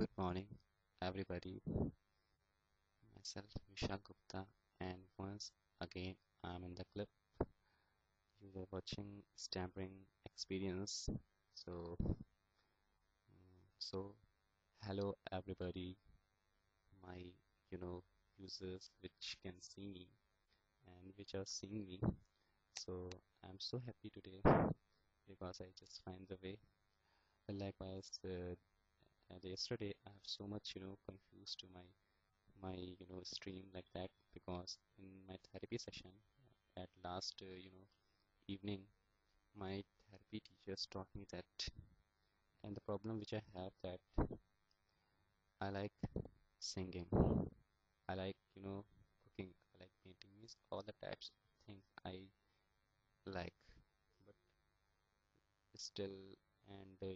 Good morning, everybody. Myself, Vishal Gupta, and once again, I'm in the clip. You were watching Stampering Experience. So, mm, so hello, everybody. My, you know, users which can see me and which are seeing me. So, I'm so happy today because I just find the way. Likewise, uh, yesterday I have so much you know confused to my my you know stream like that because in my therapy session at last uh, you know evening my therapy teachers taught me that and the problem which I have that I like singing. I like you know cooking. I like painting. Means all the types of things I like. But still and uh,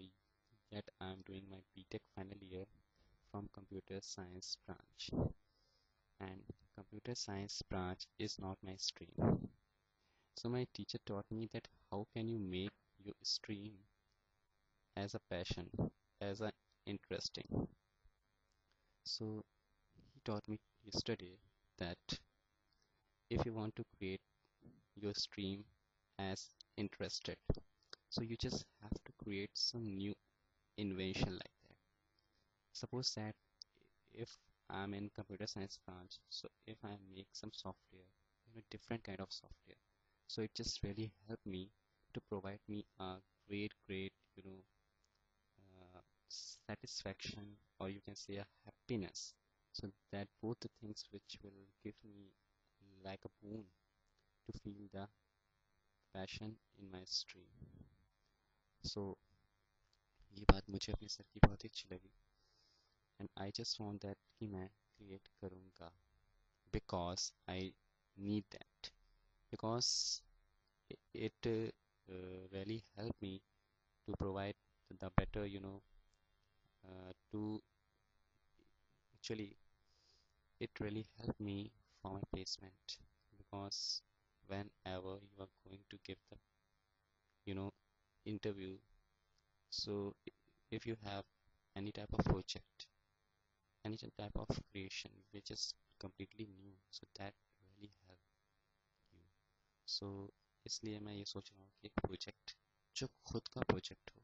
yet I'm doing my BTech final year from computer science branch. And computer science branch is not my stream. So my teacher taught me that how can you make your stream as a passion as a interesting. So he taught me yesterday that if you want to create your stream as interested so you just have to create some new invention like that. Suppose that if i'm in computer science branch so if i make some software you know different kind of software so it just really helped me to provide me a great great you know uh, satisfaction or you can say a happiness. So that both the things which will give me like a boon to feel the passion in my stream. So ये बात मुझे अपने sir की बहुत ही अच्छी लगी। And I just want that कि मैं क्रिएट करूँगा। Because I need that because it really help me to provide the better you know to actually it really help me for my placement because whenever you are going to give the no interview so if you have any type of project any type of creation which is completely new so that really help you so इसलिए मैं ये सोच रहा हूँ कि एक project जो खुद का प्रोजेक्ट हो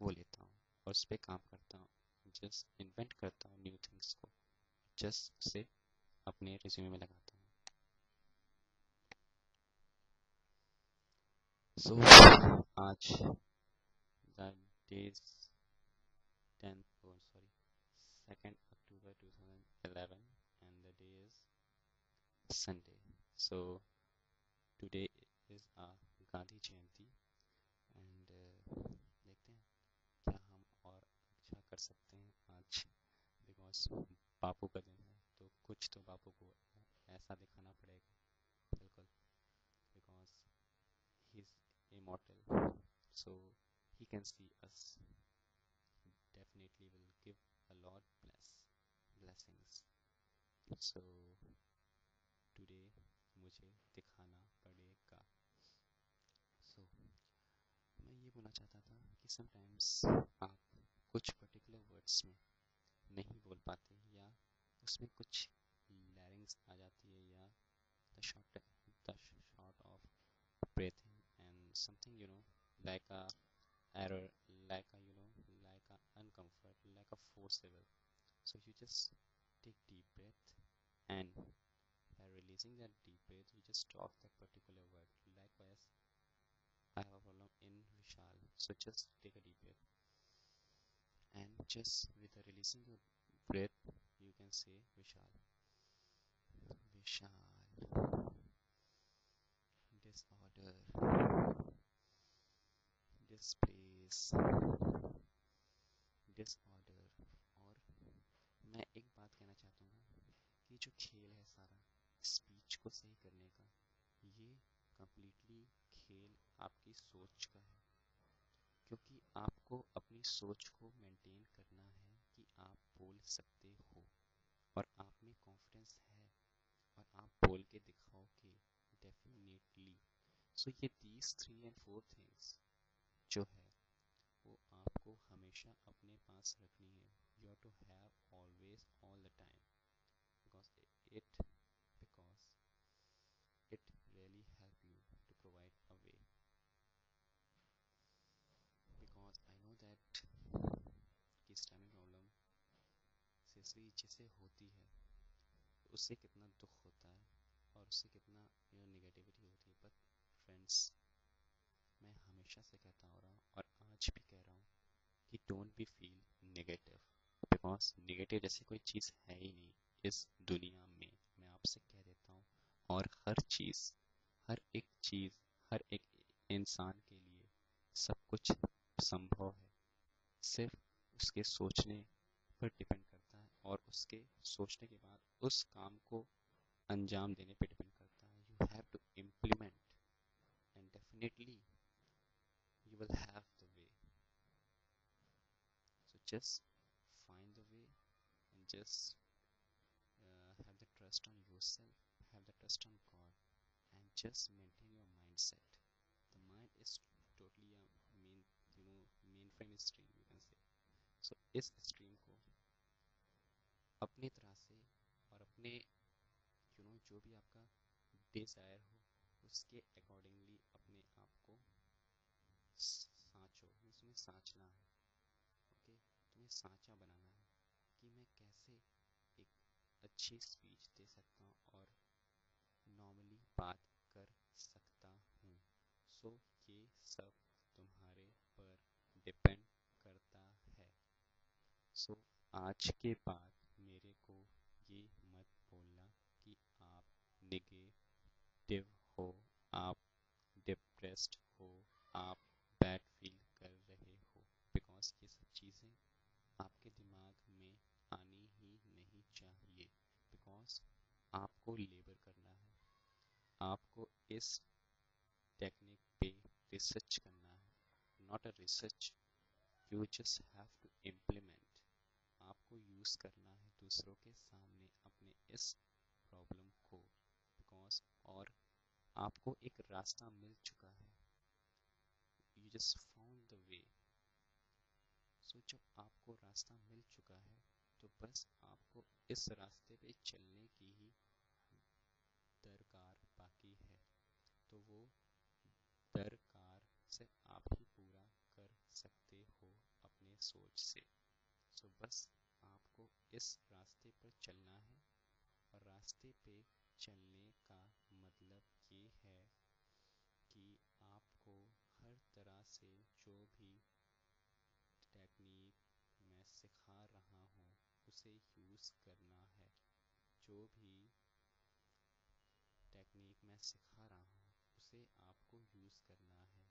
वो लेता हूँ और उस पर काम करता हूँ जस्ट इन्वेंट करता हूँ न्यू थिंग्स को जस्ट उसे अपने रिज्यूमे में लगाता हूँ सो so, आज days 10th oh sorry 2nd October 2011 and the day is Sunday so today is a Gandhi Jayanti and uh, देखते हैं क्या हम और अच्छा कर सकते हैं आज बिकॉज़ बापू का दिन है तो कुछ तो बापू को ऐसा दिखाना पड़ेगा बिल्कुल because he is immortal so he can see us definitely will give a lot bless blessings so today मुझे दिखाना पड़ेगा so मैं ये बोलना चाहता था कि sometimes आप कुछ particular words में नहीं बोल पाते या उसमें कुछ लैरिंग्स आ जाती है या the short the short of breathing and something you know like a error like a you know like a uncomfort like a forcible. So you just take deep breath and by releasing that deep breath you just talk that particular word. Likewise i have a problem in vishal. So just take a deep breath. And just with the releasing the breath you can say vishal vishal disorder this place disorder. और मैं एक बात कहना चाहता हूँ कि जो खेल है सारा स्पीच को सही करने का, ये कम्प्लीटली खेल आपकी सोच का है। क्योंकि आपको अपनी सोच को मेंटेन करना है कि आप बोल सकते हो और आप में कॉन्फिडेंस है और आप बोल के दिखाओगे डेफिनेटली सो ये these three and four things जो है वो आपको हमेशा अपने पास रखनी है have to have always all the time because it because it really help you to provide a way because I know that कि स्टैमिंग प्रॉब्लम सीरियसली जिसे होती है उससे कितना दुख होता है और उससे कितना यू नो निगेटिविटी होती है बट फ्रेंड्स मैं हमेशा से कहता हो रहा हूँ और आज भी कह रहा हूँ कि don't be feel negative because negative जैसी कोई चीज़ है ही नहीं इस दुनिया में। मैं आपसे कह देता हूँ, और हर चीज़, हर एक चीज़, हर एक इंसान के लिए सब कुछ संभव है। सिर्फ़ उसके सोचने पर डिपेंड करता है, और उसके सोचने के बाद उस काम को अंजाम देने पर डिपेंड करता है you have to implement and definitely you will have the way so just find the way and just uh, have the trust on yourself have the trust on god and just maintain your mindset the mind is totally a main you know mainframe stream you can say so इस stream को अपनी तरह से और अपने you know जो भी आपका डिज़ायर हो उसके अकॉर्डिंगली अपने आप को साँचो इसमें साँचना है तुम्हें सांचा बनाना है कि मैं कैसे एक अच्छी स्पीच दे सकता हूँ और नॉर्मली बात कर सकता हूँ। सो ये सब तुम्हारे पर डिपेंड करता है। सो आज के बाद मेरे को ये मत बोलना कि आप निगेटिव हो आप डिप्रेस्ड हो आप बैड फील कर रहे हो बिकॉज़ ये सब चीज़ें आपके दिमाग में आनी ही नहीं चाहिए बिकॉज़ आपको लेबर करना है। आपको इस टेक्निक पे रिसर्च करना है। Not a research you just have to implement आपको यूज़ करना है दूसरों के सामने अपने इस प्रॉब्लम को। बिकॉज़ और आपको एक रास्ता मिल चुका है। You just found the way. सो जब आपको रास्ता मिल चुका है तो बस आपको इस रास्ते पे चलने की ही दरकार बाकी है तो वो दरकार से आप ही पूरा कर सकते हो अपने सोच से। सो बस आपको इस रास्ते पर चलना है और रास्ते पे चलने का मतलब ये है कि आपको हर तरह से जो भी टेक्निक मैं सिखा रहा हूँ, उसे यूज़ करना है। जो भी टेक्निक मैं सिखा रहा हूँ, उसे आपको यूज़ करना है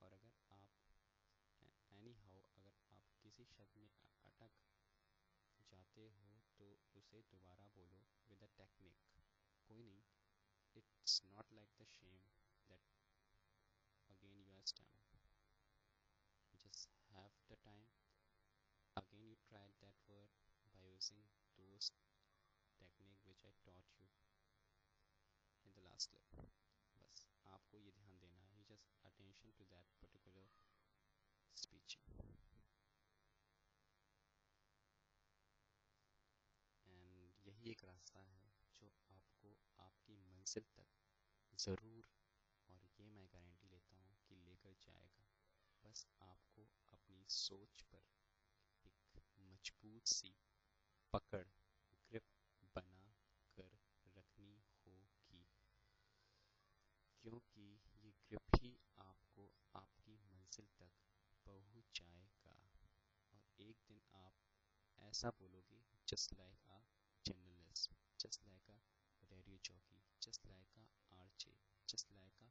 और अगर आप एनी हाउ अगर आप किसी शब्द में अटक जाते हो तो उसे दोबारा बोलो विद अ टेक्निक कोई नहीं it's not like the same that you are stem you just have the time again you try that word by using those technique which I taught you in the last clip बस आपको ये ध्यान देना है just attention to that particular speech यही एक रास्ता है जो आपको आपकी मंजिल तक ज़रूर और ये मैं गारंटी लेता हूँ कि लेकर जाएगा। बस आपको अपनी सोच पर एक मज़बूत सी पकड़ ग्रिप बना कर रखनी होगी। क्योंकि ये ग्रिप ही आपको आपकी मंजिल तक पहुंचाएगा। और एक दिन आप ऐसा बोलोगे just like journalist just like a radio jockey just like just like a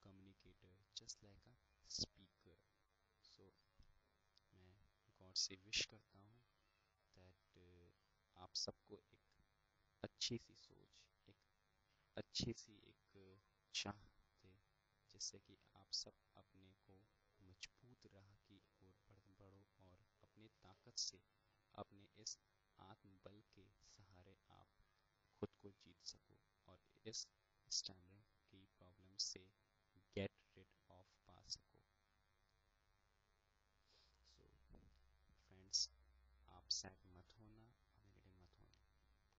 communicator just like a speaker. So मैं गॉड से विश करता हूँ दैट uh, आप सबको एक अच्छी सी सोच एक अच्छी सी एक चाह दे जिससे कि आप सब अपने को मज़बूत राह की ओर बढ़ो और अपने ताकत से अपने इस आत्मबल के सहारे आप खुद को जीत सको और इस स्टैंडर्ड की प्रॉब्लम से गेट रिड ऑफ़ पा सको। सो फ्रेंड्स आप website